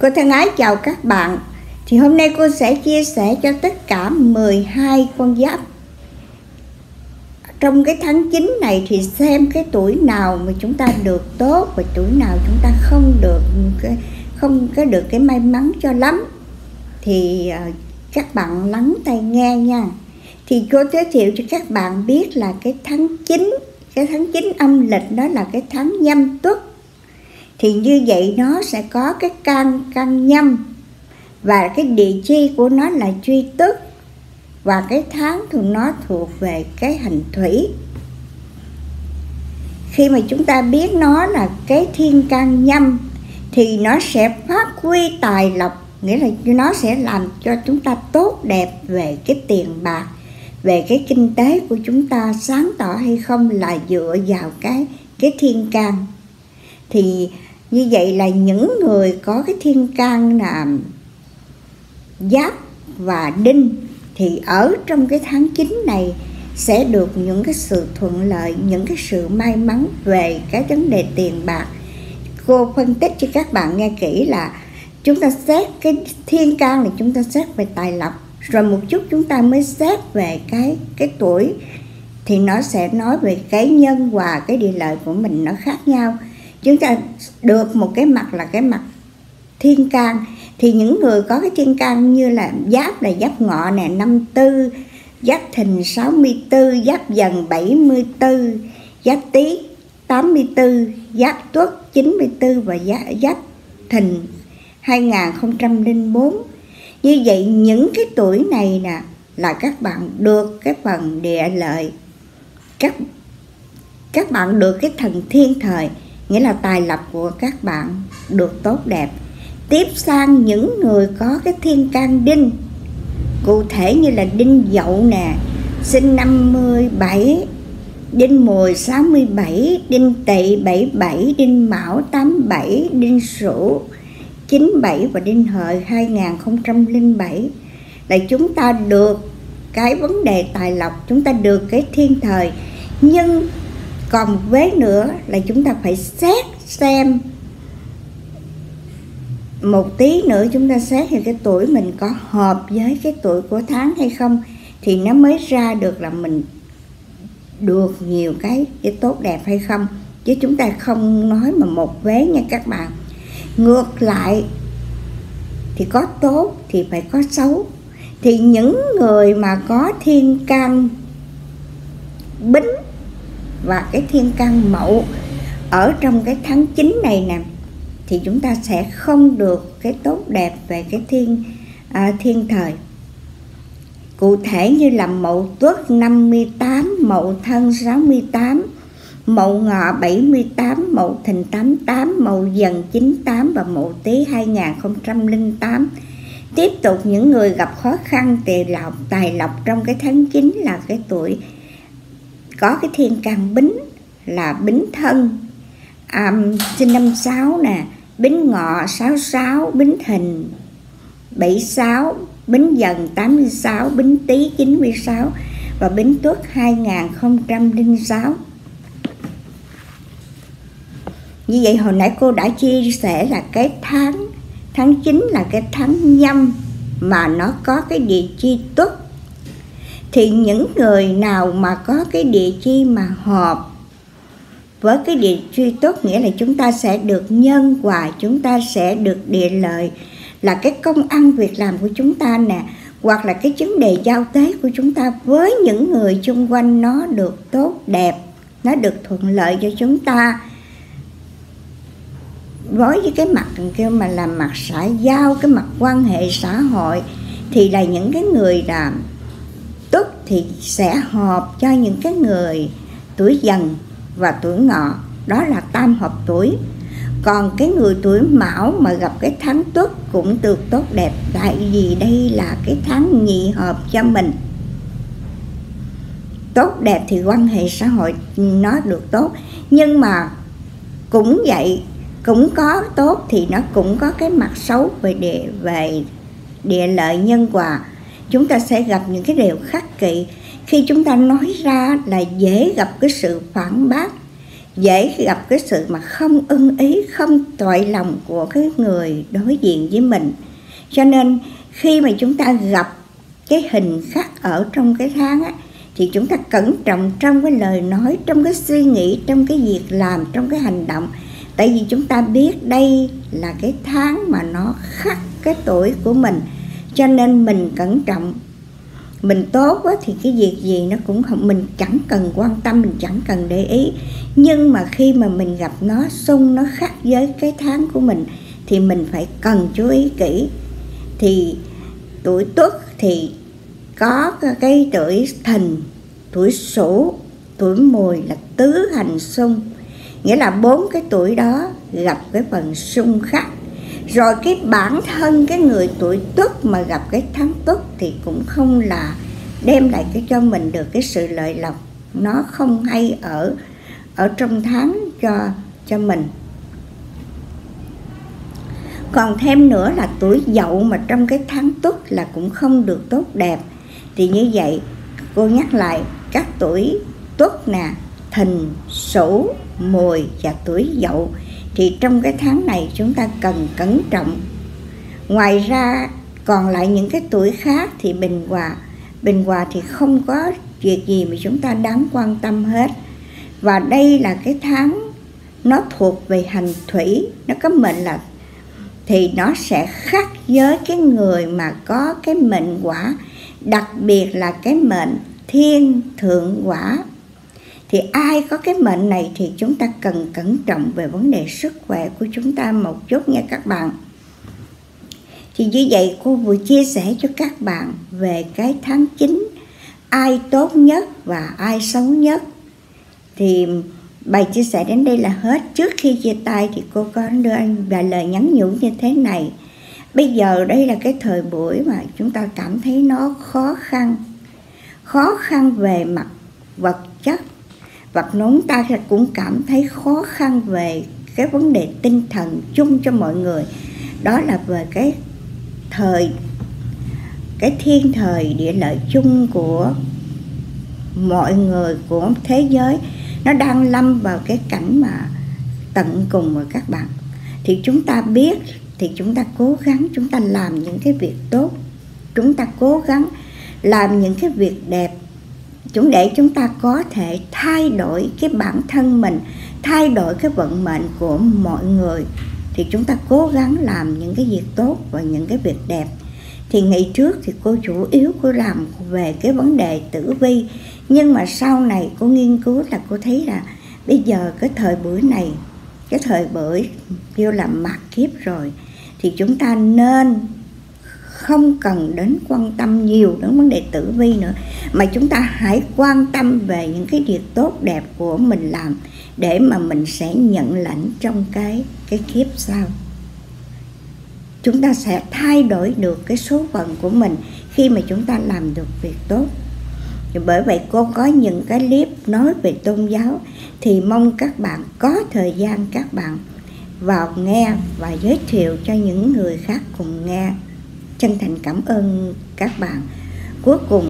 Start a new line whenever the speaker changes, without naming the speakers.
Cô thân ái chào các bạn. Thì hôm nay cô sẽ chia sẻ cho tất cả 12 con giáp. Trong cái tháng 9 này thì xem cái tuổi nào mà chúng ta được tốt Và tuổi nào chúng ta không được không có được cái may mắn cho lắm. Thì ờ, các bạn lắng tai nghe nha. Thì cô giới thiệu cho các bạn biết là cái tháng 9 Cái tháng 9 âm lịch đó là cái tháng nhâm tuất thì như vậy nó sẽ có cái căn căn nhâm. Và cái địa chi của nó là truy tức. Và cái tháng thường nó thuộc về cái hành thủy. Khi mà chúng ta biết nó là cái thiên can nhâm, thì nó sẽ phát huy tài lộc, nghĩa là nó sẽ làm cho chúng ta tốt đẹp về cái tiền bạc, về cái kinh tế của chúng ta sáng tỏ hay không là dựa vào cái cái thiên can. Thì như vậy là những người có cái thiên can là giáp và đinh thì ở trong cái tháng 9 này sẽ được những cái sự thuận lợi, những cái sự may mắn về cái vấn đề tiền bạc. Cô phân tích cho các bạn nghe kỹ là chúng ta xét cái thiên can là chúng ta xét về tài lộc, rồi một chút chúng ta mới xét về cái cái tuổi thì nó sẽ nói về cái nhân và cái địa lợi của mình nó khác nhau chúng ta được một cái mặt là cái mặt thiên can. Thì những người có cái thiên can như là giáp là giáp ngọ nè năm tư giáp thìn 64 giáp dần 74 giáp tý 84 giáp tuất 94 và giáp, giáp thìn 2004 như vậy những cái tuổi này nè là các bạn được cái phần địa lợi các các bạn được cái thần thiên thời nghĩa là tài lộc của các bạn được tốt đẹp. Tiếp sang những người có cái thiên can đinh cụ thể như là đinh dậu nè sinh 57 Đinh Mùi 67, Đinh Tỵ 77, Đinh Mão 87, Đinh Sửu 97 và Đinh Hợi 2007 là chúng ta được cái vấn đề tài lộc, chúng ta được cái thiên thời. Nhưng còn một vế nữa là chúng ta phải xét xem một tí nữa chúng ta xét thì cái tuổi mình có hợp với cái tuổi của tháng hay không thì nó mới ra được là mình được nhiều cái cái tốt đẹp hay không. Chứ chúng ta không nói mà một vế nha các bạn. Ngược lại thì có tốt thì phải có xấu. Thì những người mà có thiên can bính và cái thiên can mậu ở trong cái tháng 9 này nè thì chúng ta sẽ không được cái tốt đẹp về cái thiên à, thiên thời. Cụ thể như là mậu tuất 58 mậu thân 68 mậu ngọ 78 mậu thìn 88 mậu dần 98 và mậu tý 2008 tiếp tục những người gặp khó khăn tài lộc tài lộc trong cái tháng 9 là cái tuổi có cái thiên can bính là bính thân. Um, sinh năm sáu nè bính ngọ 66 bính thìn. 76 bính dần 86 bính tý 96 và bính tuất 2006 như vậy hồi nãy cô đã chia sẻ là cái tháng tháng 9 là cái tháng nhâm mà nó có cái địa chi tuất thì những người nào mà có cái địa chi mà hợp với cái địa chi tốt, nghĩa là chúng ta sẽ được nhân quả chúng ta sẽ được địa lợi, là cái công ăn việc làm của chúng ta nè, hoặc là cái vấn đề giao tế của chúng ta với những người xung quanh nó được tốt, đẹp, nó được thuận lợi cho chúng ta. Với cái mặt kêu mà làm mặt xã giao, cái mặt quan hệ xã hội, thì là những cái người làm tức thì sẽ hợp cho những cái người tuổi dần và tuổi ngọ. Đó là tam hợp tuổi. Còn cái người tuổi mão mà gặp cái tháng tuất cũng được tốt đẹp. Tại vì đây là cái tháng nhị hợp cho mình. Tốt đẹp thì quan hệ xã hội nó được tốt. Nhưng mà cũng vậy, cũng có tốt thì nó cũng có cái mặt xấu về địa về địa lợi nhân quả chúng ta sẽ gặp những cái điều khắc kỵ khi chúng ta nói ra là dễ gặp cái sự phản bác dễ gặp cái sự mà không ưng ý không tội lòng của cái người đối diện với mình. Cho nên khi mà chúng ta gặp cái hình khắc ở trong cái tháng á, thì chúng ta cẩn trọng trong cái lời nói trong cái suy nghĩ trong cái việc làm trong cái hành động. Tại vì chúng ta biết đây là cái tháng mà nó khắc cái tuổi của mình cho nên mình cẩn trọng. Mình tốt quá thì cái việc gì nó cũng không, mình chẳng cần quan tâm, mình chẳng cần để ý. Nhưng mà khi mà mình gặp nó, xung nó khác với cái tháng của mình, thì mình phải cần chú ý kỹ. Thì tuổi tuất thì có cái tuổi thìn, tuổi sửu, tuổi mùi là tứ hành xung. Nghĩa là bốn cái tuổi đó gặp cái phần xung khắc rồi cái bản thân cái người tuổi tuất mà gặp cái tháng tuất thì cũng không là đem lại cái cho mình được cái sự lợi lộc. Nó không hay ở ở trong tháng cho cho mình. Còn thêm nữa là tuổi dậu mà trong cái tháng tuất là cũng không được tốt đẹp. Thì như vậy, cô nhắc lại, các tuổi tuất nè, thìn, sửu, mùi và tuổi dậu thì trong cái tháng này chúng ta cần cẩn trọng. Ngoài ra, còn lại những cái tuổi khác thì bình hòa bình hòa thì không có việc gì mà chúng ta đáng quan tâm hết. Và đây là cái tháng nó thuộc về hành thủy, nó có mệnh là thì nó sẽ khác với cái người mà có cái mệnh quả, đặc biệt là cái mệnh thiên thượng quả thì ai có cái mệnh này thì chúng ta cần cẩn trọng về vấn đề sức khỏe của chúng ta một chút nha các bạn. Thì như vậy cô vừa chia sẻ cho các bạn về cái tháng 9 ai tốt nhất và ai xấu nhất. Thì bài chia sẻ đến đây là hết. Trước khi chia tay thì cô có đưa anh vài lời nhắn nhủ như thế này. Bây giờ đây là cái thời buổi mà chúng ta cảm thấy nó khó khăn. Khó khăn về mặt vật chất và chúng ta cũng cảm thấy khó khăn về cái vấn đề tinh thần chung cho mọi người. Đó là về cái thời, cái thiên thời, địa lợi chung của mọi người, của thế giới. Nó đang lâm vào cái cảnh mà tận cùng rồi các bạn. Thì chúng ta biết, thì chúng ta cố gắng, chúng ta làm những cái việc tốt. Chúng ta cố gắng làm những cái việc đẹp chúng để chúng ta có thể thay đổi cái bản thân mình, thay đổi cái vận mệnh của mọi người. Thì chúng ta cố gắng làm những cái việc tốt và những cái việc đẹp. Thì ngày trước thì cô chủ yếu cô làm về cái vấn đề tử vi. Nhưng mà sau này cô nghiên cứu là cô thấy là bây giờ cái thời buổi này, cái thời buổi kêu là mặt kiếp rồi, thì chúng ta nên không cần đến quan tâm nhiều đến vấn đề tử vi nữa, mà chúng ta hãy quan tâm về những cái việc tốt đẹp của mình làm để mà mình sẽ nhận lãnh trong cái cái kiếp sau. Chúng ta sẽ thay đổi được cái số phận của mình khi mà chúng ta làm được việc tốt. Bởi vậy cô có những cái clip nói về tôn giáo thì mong các bạn có thời gian các bạn vào nghe và giới thiệu cho những người khác cùng nghe chân thành cảm ơn các bạn. Cuối cùng